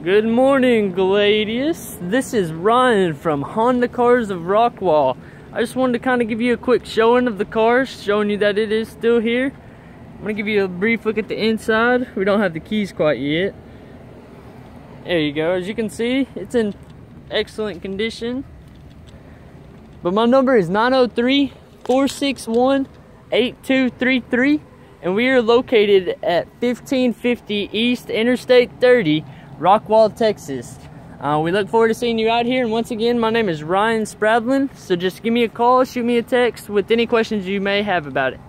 Good morning, Gladys. This is Ryan from Honda Cars of Rockwall. I just wanted to kind of give you a quick showing of the cars, showing you that it is still here. I'm gonna give you a brief look at the inside. We don't have the keys quite yet. There you go. As you can see, it's in excellent condition. But my number is 903 461 8233 and we are located at 1550 East Interstate 30 Rockwall, Texas. Uh, we look forward to seeing you out here. And once again, my name is Ryan Spradlin. So just give me a call, shoot me a text with any questions you may have about it.